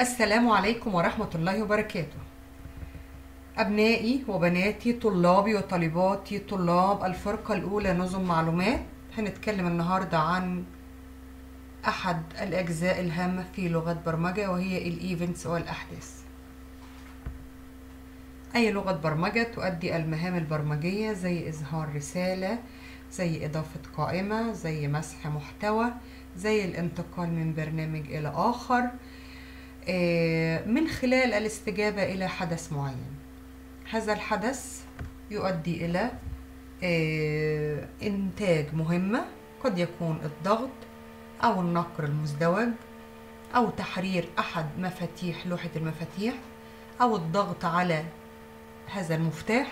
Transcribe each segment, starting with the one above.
السلام عليكم ورحمة الله وبركاته. أبنائي وبناتي طلابي وطالباتي طلاب الفرقة الأولى نظم معلومات هنتكلم النهاردة عن أحد الأجزاء الهامة في لغة برمجة وهي الإيفنتس والأحداث. أي لغة برمجة تؤدي المهام البرمجية زي إظهار رسالة زي إضافة قائمة زي مسح محتوى زي الانتقال من برنامج إلى آخر من خلال الاستجابة إلى حدث معين. هذا الحدث يؤدي إلى آه، إنتاج مهمة قد يكون الضغط أو النقر المزدوج أو تحرير أحد مفاتيح لوحة المفاتيح أو الضغط على هذا المفتاح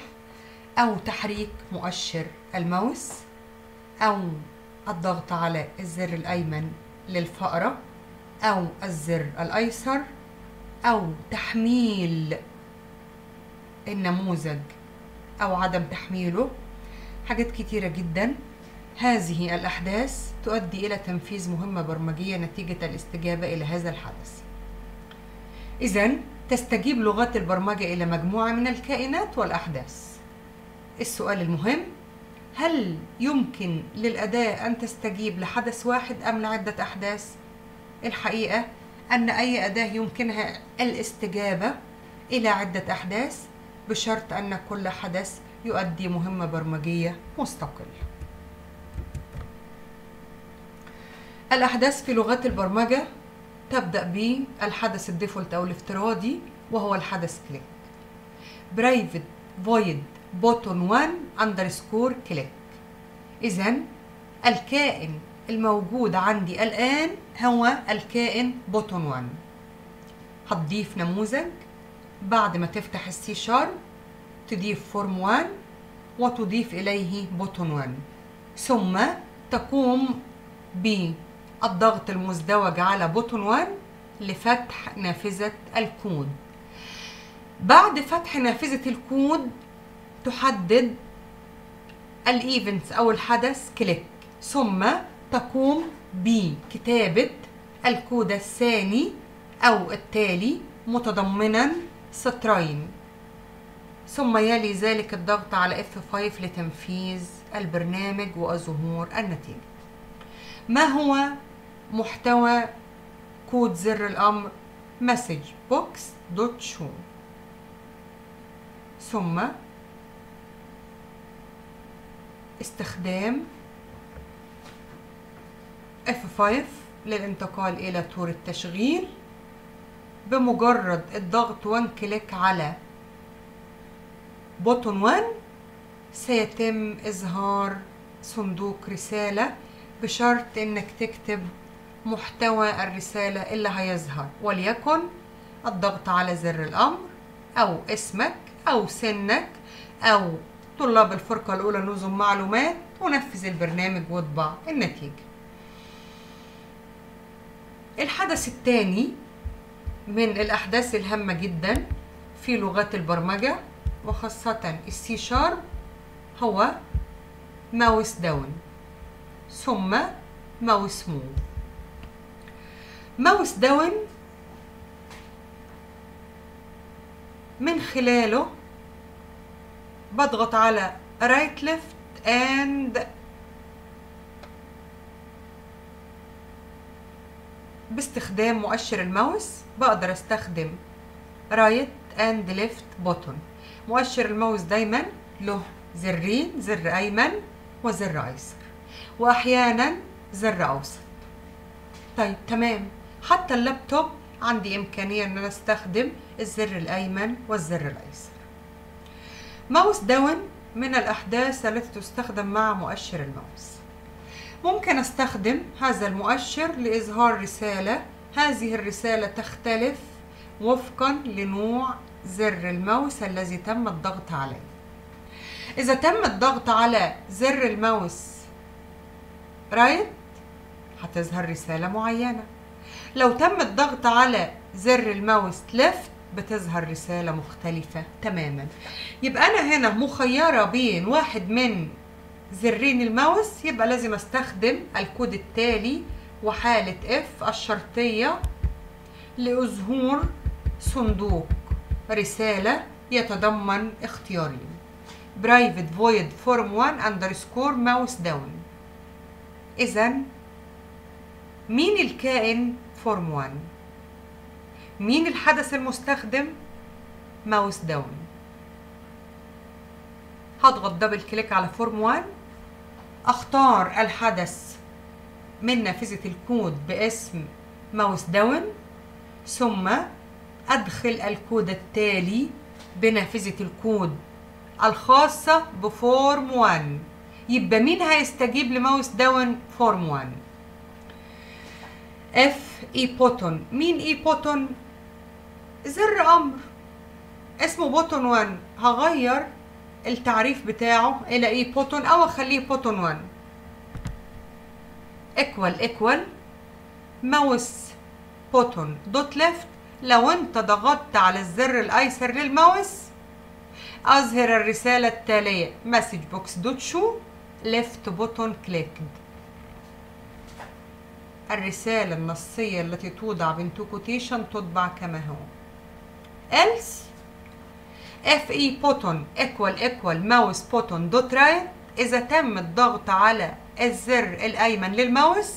أو تحريك مؤشر الماوس أو الضغط على الزر الأيمن للفأرة. أو الزر الأيسر أو تحميل النموذج أو عدم تحميله. حاجات كتيرة جدا. هذه الأحداث تؤدي إلى تنفيذ مهمة برمجية نتيجة الاستجابة إلى هذا الحدث. إذا تستجيب لغات البرمجة إلى مجموعة من الكائنات والأحداث. السؤال المهم هل يمكن للأداة أن تستجيب لحدث واحد أم لعدة أحداث؟ الحقيقة أن أي أداة يمكنها الاستجابة إلى عدة أحداث بشرط أن كل حدث يؤدي مهمة برمجية مستقلة. الأحداث في لغات البرمجة تبدأ بالحدث الديفولت أو الافتراضي وهو الحدث click. private void button 1 underscore click. إذا الكائن الموجود عندي الآن هو الكائن button 1 هتضيف نموذج بعد ما تفتح ال C sharp تضيف form 1 وتضيف إليه button 1 ثم تقوم بالضغط المزدوج على button 1 لفتح نافذة الكود. بعد فتح نافذة الكود تحدد ال events أو الحدث click ثم تقوم بكتابة الكود الثاني أو التالي متضمنا سطرين ثم يلي ذلك الضغط على F5 لتنفيذ البرنامج وظهور النتيجة. ما هو محتوى كود زر الأمر؟ Message box dot show. ثم استخدام F5 للانتقال إلى طور التشغيل بمجرد الضغط one click على button 1 سيتم إظهار صندوق رسالة بشرط إنك تكتب محتوى الرسالة اللي هيظهر وليكن الضغط على زر الأمر أو اسمك أو سنك أو طلاب الفرقة الأولى نظم معلومات ونفذ البرنامج وأطبع النتيجة. الحدث الثاني من الأحداث الهامة جدا في لغات البرمجة وخاصة ال C sharp هو mouse down ثم mouse move mouse down من خلاله بضغط على right left and باستخدام مؤشر الماوس بقدر استخدم right and left button. مؤشر الماوس دايما له زرين زر أيمن وزر أيسر واحيانا زر أوسط. طيب تمام. حتى اللابتوب عندي إمكانية إن أنا أستخدم الزر الأيمن والزر الأيسر. mouse down من الأحداث التي تستخدم مع مؤشر الماوس. ممكن أستخدم هذا المؤشر لإظهار رسالة. هذه الرسالة تختلف وفقا لنوع زر الماوس الذي تم الضغط عليه. إذا تم الضغط على زر الماوس right هتظهر رسالة معينة. لو تم الضغط على زر الماوس left بتظهر رسالة مختلفة تماما. يبقى أنا هنا مخيرة بين واحد من زرين الماوس يبقى لازم أستخدم الكود التالي وحالة if الشرطية لظهور صندوق رسالة يتضمن اختيارين private void form 1 underscore mouse down إذا مين الكائن form 1 مين الحدث المستخدم؟ mouse down هضغط double click على form 1 أختار الحدث من نافذة الكود باسم mouse down ثم أدخل الكود التالي بنافذة الكود الخاصة ب form 1 يبقى مين هيستجيب ل mouse down form 1 if e button مين e button زر أمر. اسمه button 1 هغير التعريف بتاعه إلى e button أو أخليه button 1 equal equal mouse button dot left لو أنت ضغطت على الزر الأيسر للماوس أظهر الرسالة التالية. message box dot show؟ left button clicked الرسالة النصية التي توضع بين two quotation تطبع كما هو. else e button equal equal mouse button dot right إذا تم الضغط على الزر الأيمن للماوس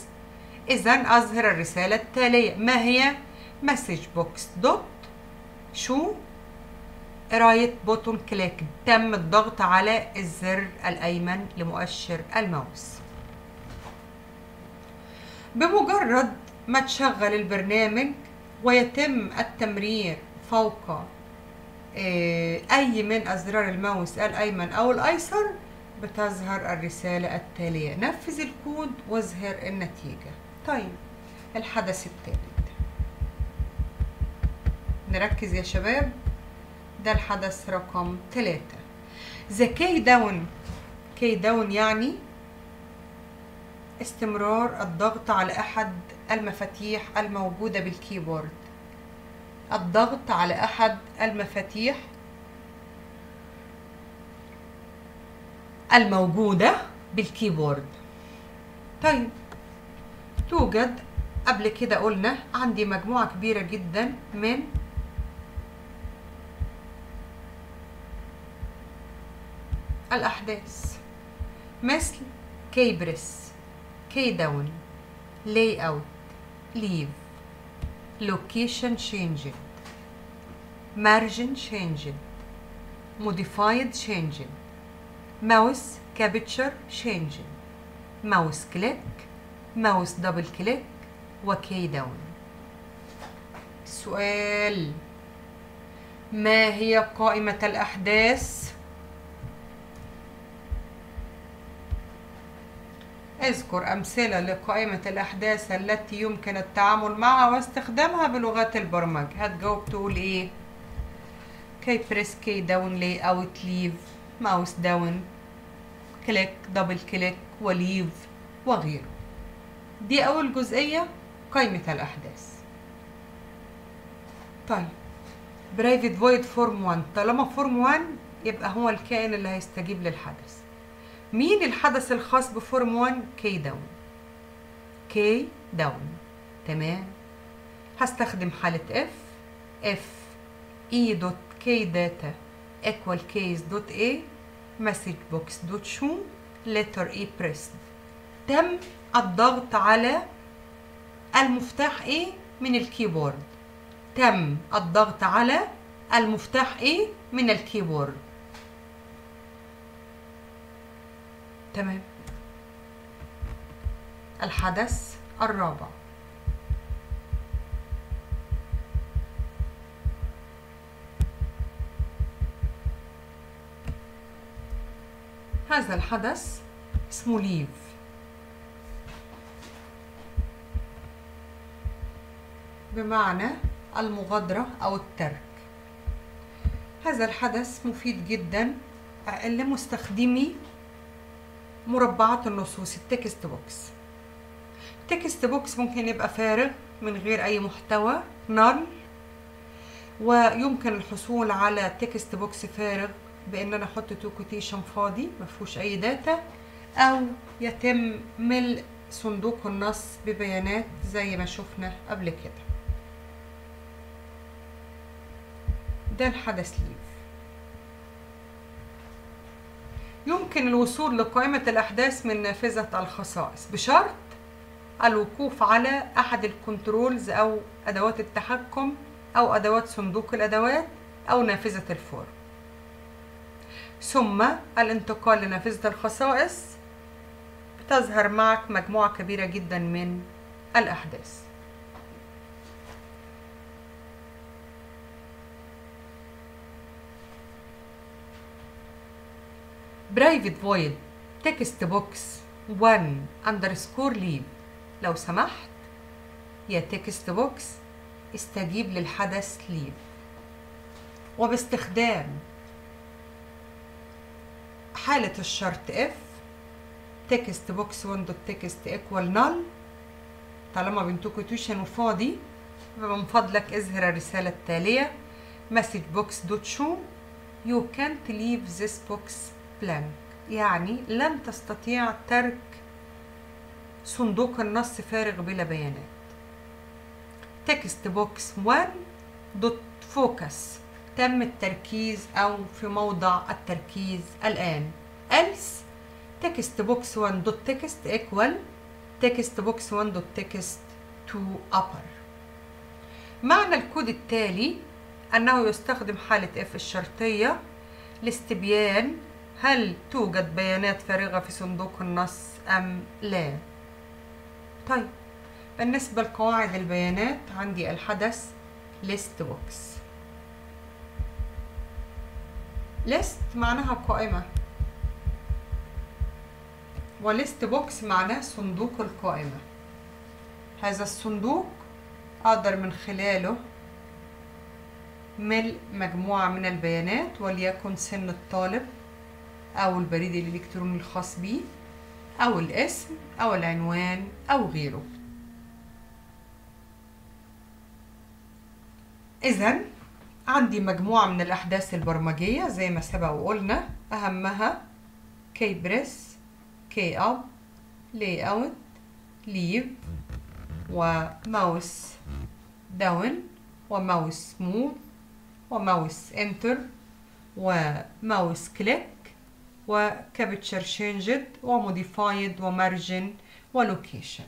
اذا أظهر الرسالة التالية. ما هي؟ message box dot show right button click تم الضغط على الزر الأيمن لمؤشر الماوس. بمجرد ما تشغل البرنامج ويتم التمرير فوق أي من أزرار الماوس الايمن أو الأيسر بتظهر الرسالة التالية. نفذ الكود واظهر النتيجة. طيب الحدث الثالث. نركز يا شباب. ده الحدث رقم ثلاثة. the key down key down يعني استمرار الضغط على أحد المفاتيح الموجودة بال keyboard. الضغط على أحد المفاتيح الموجودة بال keyboard. طيب توجد قبل كده قلنا عندي مجموعة كبيرة جدا من الأحداث. مثل كي بريس كي داون لاي اوت ليف. لوكيشن changed margin changed modified changed mouse capture changed mouse click mouse double click وكي داون السؤال ما هي قائمة الأحداث اذكر أمثلة لقائمة الأحداث التي يمكن التعامل معها واستخدامها بلغات البرمجة. هتجاوب تقول إيه؟ key press key down layout leave؟ mouse down. click double click و leave وغيره. دي أول جزئية قائمة الأحداث. طيب. private void form 1 طالما form 1 يبقى هو الكائن اللي هيستجيب للحدث. مين الحدث الخاص ب form 1 key down key down تمام؟ هستخدم حالة if if e dot key data equal keys dot a. message box dot show letter e pressed. تم الضغط على المفتاح A من الكيبورد. تم الضغط على المفتاح A من الكيبورد. تمام. الحدث الرابع. هذا الحدث اسمه leave. بمعنى المغادرة أو الترك. هذا الحدث مفيد جدا لمستخدمي مربعات النصوص ال text box ال text box ممكن يبقى فارغ من غير أي محتوى null ويمكن الحصول على text box فارغ بإن أنا أحط two quotation فاضي ما فيهوش أي data أو يتم ملء صندوق النص ببيانات زي ما شفنا قبل كده. ده الحدث leave يمكن الوصول لقائمة الأحداث من نافذة الخصائص بشرط الوقوف على أحد ال controls أو أدوات التحكم أو أدوات صندوق الأدوات أو نافذة ال form. ثم الانتقال لنافذة الخصائص بتظهر معك مجموعة كبيرة جدا من الأحداث. private void text box 1 underscore leave لو سمحت يا text box استجيب للحدث leave وباستخدام حالة الشرط if text box 1 dot text equal null طالما بين two quotation وفاضي فمن فضلك اظهر الرسالة التالية message box dot show you can't leave this box blank يعني لن تستطيع ترك صندوق النص فارغ بلا بيانات. text box 1 dot focus تم التركيز أو في موضع التركيز الآن. Else text box 1 dot text equal text box 1 dot text to upper. معنى الكود التالي أنه يستخدم حالة if الشرطية لاستبيان هل توجد بيانات فارغة في صندوق النص أم لا؟ طيب بالنسبة لقواعد البيانات عندي الحدث list box. list معناها قائمة وليست بوكس معناه صندوق القائمة. هذا الصندوق أقدر من خلاله ملء مجموعة من البيانات وليكن سن الطالب أو البريد الإلكتروني الخاص بيه أو الاسم أو العنوان أو غيره. إذا عندي مجموعة من الأحداث البرمجية زي ما سبق وقلنا. أهمها key press key up layout leave وماوس داون وماوس موف وماوس إنتر وماوس كليك. وكابتشر شينجد وموديفايد ومارجن ولوكيشن.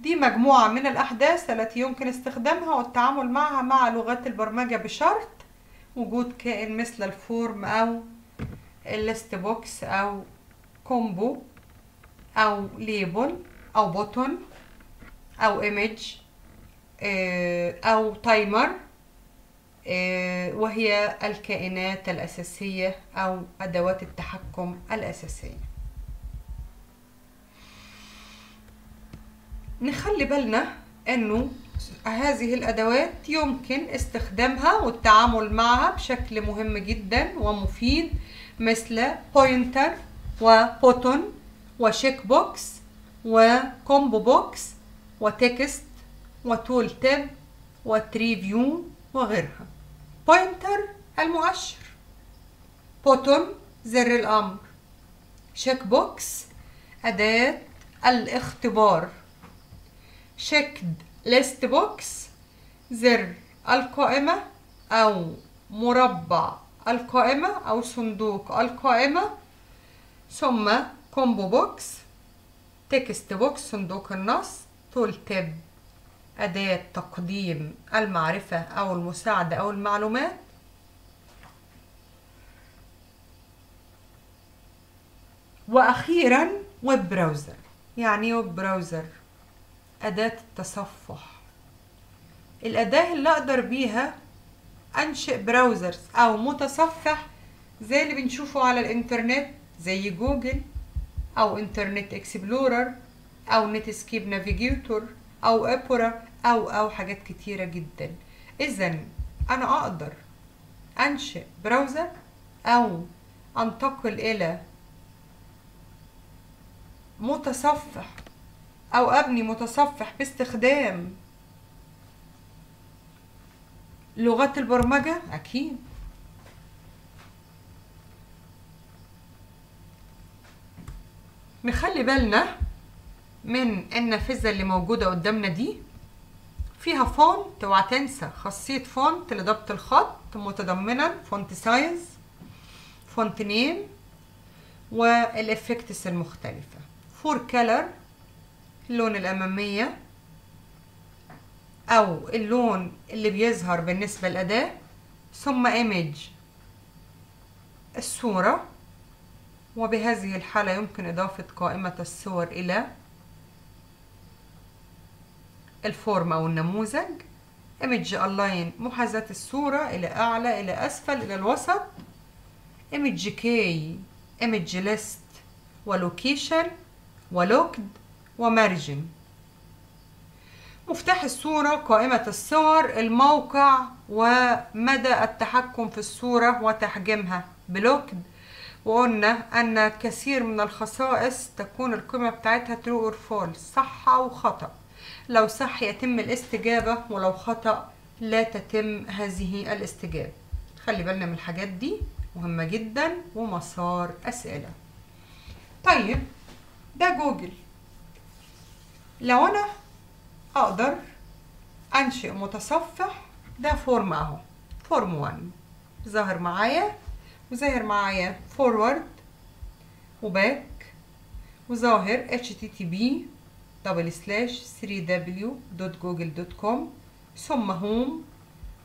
دي مجموعة من الأحداث التي يمكن استخدامها والتعامل معها مع لغات البرمجة بشرط وجود كائن مثل ال form أو ال list box أو combo أو label أو button أو image أو timer. وهي الكائنات الأساسية أو أدوات التحكم الأساسية. نخلي بالنا أنه هذه الأدوات يمكن استخدامها والتعامل معها بشكل مهم جدا ومفيد مثل بوينتر وبوتون وشيك بوكس وكومبو بوكس وتكست وتول تاب وتريفيو وغيرها pointer المؤشر. button زر الأمر. check box أداة الاختبار. checked list box زر القائمة أو مربع القائمة أو صندوق القائمة. ثم combo box text box صندوق النص tool tip أداة تقديم المعرفة أو المساعدة أو المعلومات؟ وأخيرا web browser يعني web browser أداة التصفح الأداة اللي أقدر بيها أنشئ browsers أو متصفح زي اللي بنشوفه على الإنترنت زي جوجل أو Internet Explorer أو Netscape Navigator أو أبورا. أو أو حاجات كتيرة جدا. إذا أنا أقدر أنشئ browser أو أنتقل إلى متصفح أو أبني متصفح باستخدام لغات البرمجة؟ أكيد. نخلي بالنا من النافذة اللي موجودة قدامنا دي فيها font اوعى تنسى. خاصية font لضبط الخط متضمنا font size font name وال effects المختلفة. fore color اللون الأمامية أو اللون اللي بيظهر بالنسبة للأداة ثم image الصورة. وبهذه الحالة يمكن إضافة قائمة الصور إلى ال form أو النموذج image align محاذاة الصورة إلى أعلى إلى أسفل إلى الوسط. image key image list ولوكيشن ولوكد ومارجن مفتاح الصورة قائمة الصور الموقع ومدى التحكم في الصورة وتحجيمها بلوكد. وقلنا أن كثير من الخصائص تكون القيمة بتاعتها true or false صح أو خطأ. لو صح يتم الاستجابة ولو خطأ لا تتم هذه الاستجابة. خلي بالنا من الحاجات دي مهمة جدا ومسار أسئلة. طيب ده جوجل. لو أنا أقدر أنشئ متصفح ده form أهو. form 1 ظاهر معايا؟ وظاهر معايا forward و back وظاهر http double slash 3w.google.com ثم home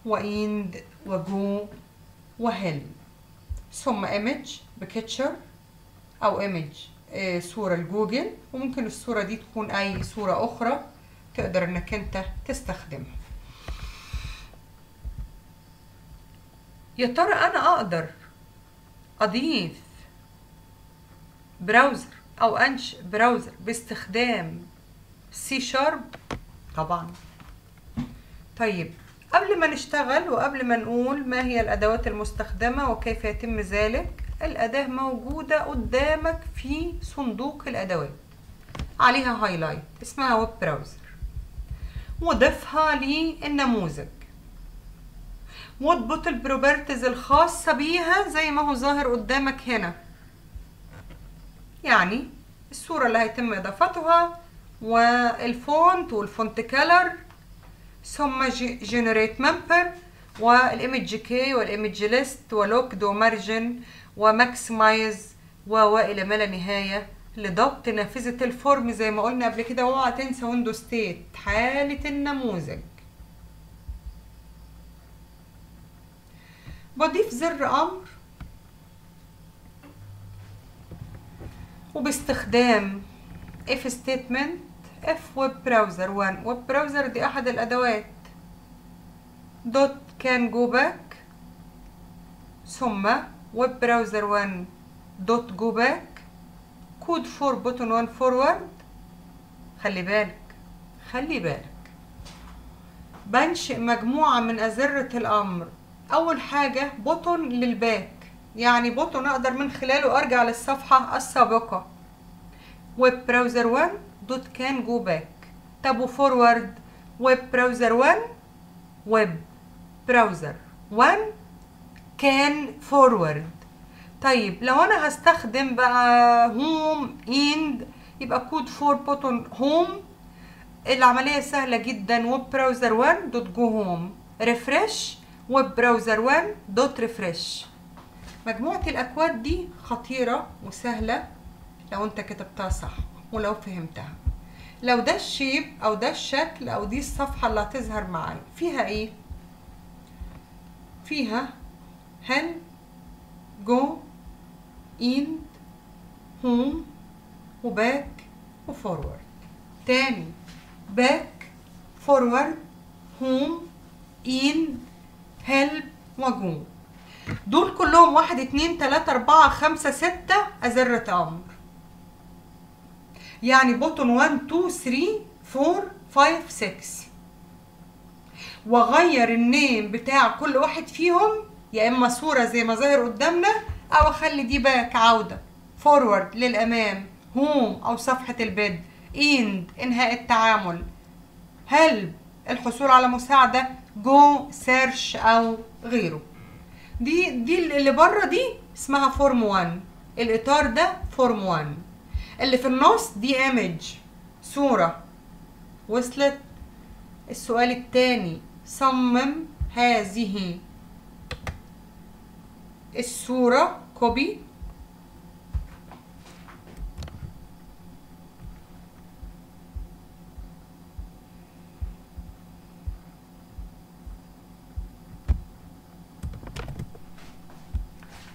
و end و go و help ثم image picture أو image صورة لجوجل. وممكن الصورة دي تكون أي صورة أخرى تقدر إنك أنت تستخدمها. يا ترى أنا أقدر أضيف browser أو أنشئ browser باستخدام C Sharp؟ طبعا. طيب قبل ما نشتغل وقبل ما نقول ما هي الأدوات المستخدمة وكيف يتم ذلك الأداة موجودة قدامك في صندوق الأدوات. عليها highlight اسمها web browser وضيفها للنموذج. واضبط ال properties الخاصة بيها زي ما هو ظاهر قدامك هنا. يعني الصورة اللي هيتم إضافتها والفونت والفونت كلر ثم جنريت ممبر والايمج كي والايمج ليست ولوكد ومارجن وماكسمايز والى ما لا نهاية لضبط نافذة ال form زي ما قلنا قبل كده اوعى تنسى window state حالة النموذج. بضيف زر أمر. وباستخدام if statement if web browser 1 web browser دي أحد الأدوات. dot can go back ثم web browser 1 dot go back code for button 1 forward خلي بالك. خلي بالك. بنشئ مجموعة من أزرة الأمر. أول حاجة button لل back. يعني button أقدر من خلاله أرجع للصفحة السابقة. web browser 1 dot can go back. طب و forward web browser 1 web browser 1 can forward. طيب لو أنا هستخدم بقى home end يبقى code for button home. العملية سهلة جدا web browser 1 dot go home. refresh web browser 1 dot refresh. مجموعة الأكواد دي خطيرة وسهلة لو أنت كتبتها صح. ولو فهمتها. لو ده ال shape أو ده الشكل أو دي الصفحة اللي هتظهر معايا فيها إيه؟ فيها help go end home و back و forward. تاني back forward home end help و go دول كلهم واحد اتنين تلاتة أربعة خمسة ستة أزرة أمر يعني button 1 2 3 4 5 6 واغير ال name بتاع كل واحد فيهم يا إما صورة زي ما ظاهر قدامنا أو أخلي دي back عودة forward للأمام home أو صفحة البدء end إنهاء التعامل. help الحصول على مساعدة؟ go search أو غيره. دي دي اللي بره دي اسمها form 1 الإطار ده form 1 اللي في النص دي image صورة. وصلت. السؤال الثاني صمم هذه الصورة كوبي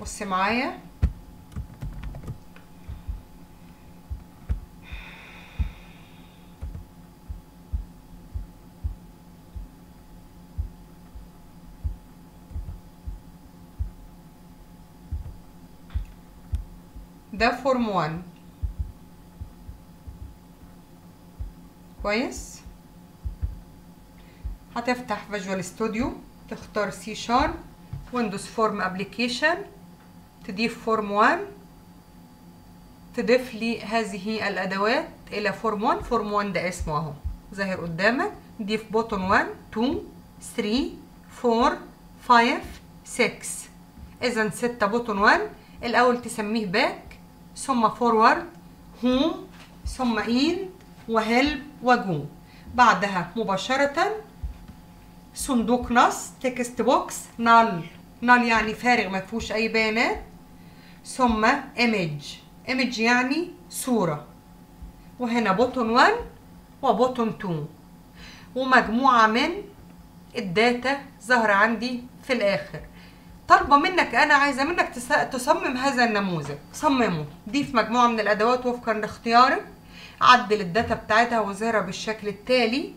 بص معايا. ده form 1 كويس؟ هتفتح Visual Studio تختار C Sharp Windows Form Application تضيف form 1 تضيف لي هذه الأدوات إلى form 1 form 1 ده اسمه أهو ظاهر قدامك. ضيف button 1 2 3 4 5 6 اذا 6 button 1 الأول تسميه back ثم forward home ثم end و help و go بعدها مباشرة صندوق نص text box null null يعني فارغ ما فيهوش أي بيانات. ثم image image يعني صورة. وهنا button 1 و button 2 ومجموعة من ال data ظاهرة عندي في الآخر. طالبة منك أنا عايزة منك تصمم هذا النموذج. صممه. ضيف مجموعة من الأدوات وفقا لاختيارك عدل ال data بتاعتها وظهرها بالشكل التالي.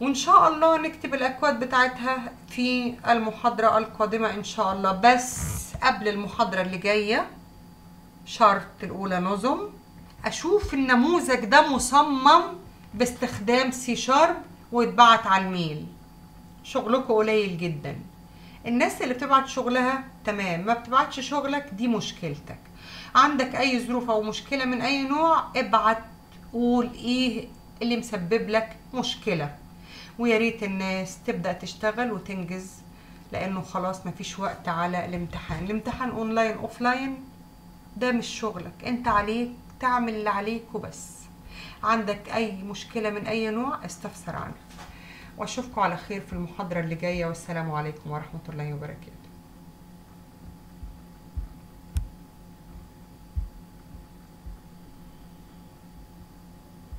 وإن شاء الله نكتب الأكواد بتاعتها في المحاضرة القادمة إن شاء الله. بس قبل المحاضرة اللي جاية شرط الأولى نظم. أشوف النموذج ده مصمم باستخدام C Sharp ويتبعت على ال mail. شغلكم قليل جدا. الناس اللي بتبعت شغلها تمام ما بتبعتش شغلك دي مشكلتك. عندك أي ظروف أو مشكلة من أي نوع ابعت قول إيه اللي مسبب لك مشكلة. ويا ريت الناس تبدأ تشتغل وتنجز لأنه خلاص مفيش وقت على الامتحان. الامتحان online offline ده مش شغلك. أنت عليك تعمل اللي عليك وبس. عندك أي مشكلة من أي نوع استفسر عنها وأشوفكم على خير في المحاضرة اللي جاية والسلام عليكم ورحمة الله وبركاته.